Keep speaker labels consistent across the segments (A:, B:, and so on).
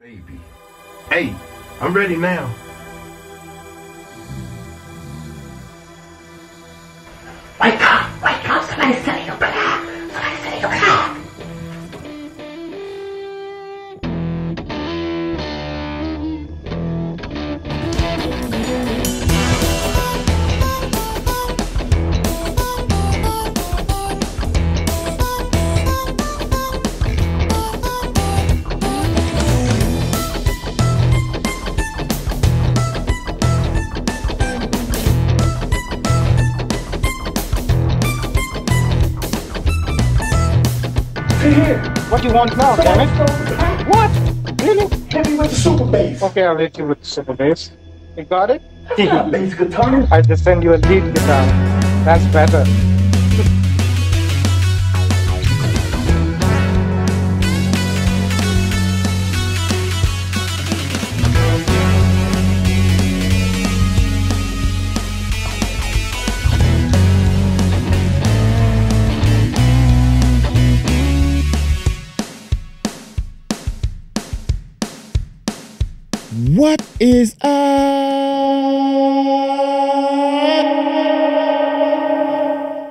A: Baby. Hey, I'm ready now.
B: What do you want now, damn it? What? Really?
C: Hit me with the super bass.
B: Okay, I'll hit you with the super bass. You got it?
C: Bass guitar.
B: I just send you a lead guitar. That's better.
D: What is up?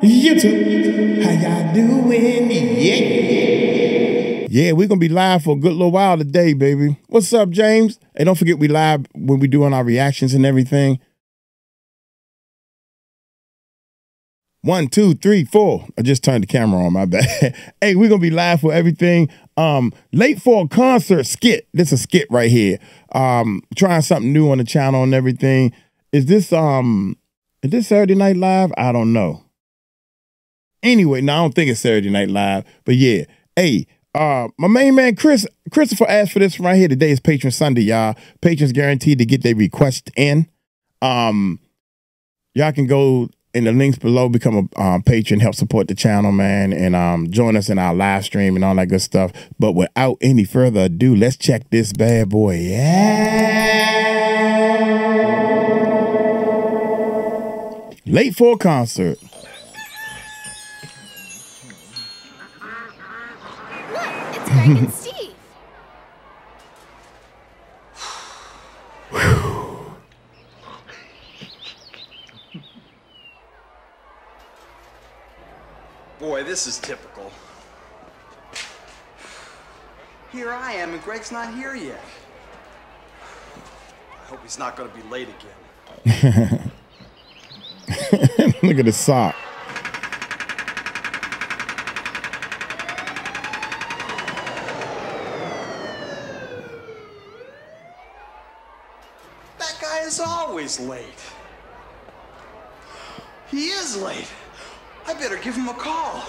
D: YouTube, how y'all doing? Yeah. Yeah, we're gonna be live for a good little while today, baby. What's up, James? Hey, don't forget we live when we doing our reactions and everything. One, two, three, four. I just turned the camera on, my bad. hey, we're gonna be live for everything. Um, late for a concert skit. This is a skit right here. Um, trying something new on the channel and everything. Is this um is this Saturday Night Live? I don't know. Anyway, no, I don't think it's Saturday Night Live, but yeah. Hey, uh, my main man Chris Christopher asked for this right here. Today is Patron Sunday, y'all. Patrons guaranteed to get their request in. Um, y'all can go in the links below, become a um, patron, help support the channel, man, and um, join us in our live stream and all that good stuff. But without any further ado, let's check this bad boy. Yeah. Late for concert.
E: Look, it's Greg and Steve.
F: Boy, this is typical. Here I am, and Greg's not here yet. I hope he's not going to be late again.
D: Look at his sock.
F: That guy is always late. He is late. I better give him a call.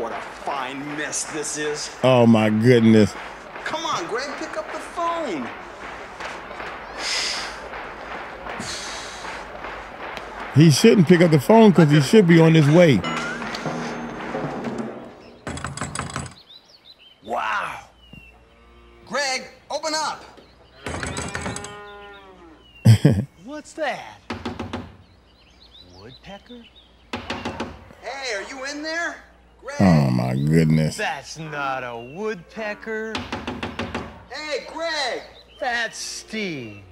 F: what a fine mess this is.
D: Oh my goodness.
F: Come on, Greg, pick up the phone.
D: He shouldn't pick up the phone because he should be on his way.
F: Wow. Greg, open up.
G: What's that? Woodpecker?
F: Hey, are you in there? Greg.
D: Oh my goodness.
G: That's not a woodpecker.
F: Hey, Greg.
G: That's Steve.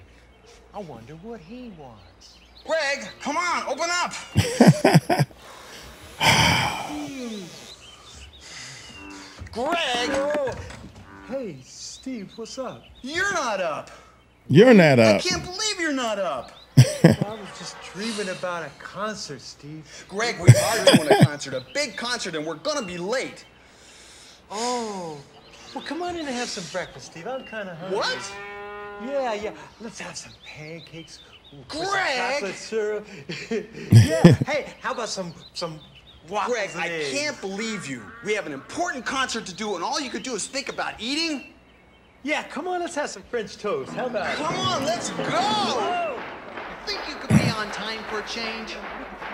G: I wonder what he wants.
F: Greg, come on, open up. Greg,
G: Hey, Steve, what's up?
F: you're not up.
D: You're not up.
F: I can't believe you're not up.
G: I was just dreaming about a concert, Steve.
F: Greg, we are doing a concert, a big concert, and we're gonna be late.
G: Oh. Well, come on in and have some breakfast, Steve. I'm kind of hungry.
F: What?
G: Yeah, yeah. Let's have some pancakes. with some chocolate syrup. yeah. Hey, how about some some waffles
F: Greg,
G: and
F: I
G: eggs?
F: can't believe you. We have an important concert to do, and all you could do is think about eating?
G: Yeah, come on. Let's have some French toast. How about?
F: Come on, let's go.
G: Oh,
H: think you could be on time for a change?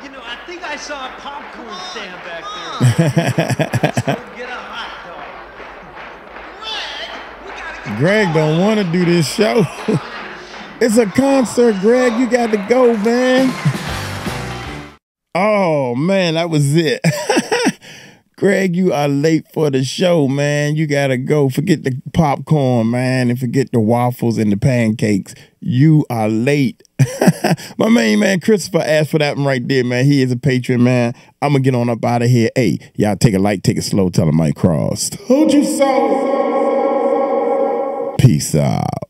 G: you know, I think I saw a popcorn
F: on,
G: stand back there. Let's go get a hot dog.
F: Greg, we gotta get
D: Greg don't want to do this show. it's a concert, Greg. You got to go, man. Oh man, that was it. Greg, you are late for the show, man. You gotta go. Forget the popcorn, man, and forget the waffles and the pancakes. You are late. My main man Christopher asked for that one right there, man. He is a patron, man. I'm gonna get on up out of here. Hey, y'all take it light, take it slow. Tell him Mike Cross. Told you so. Peace out.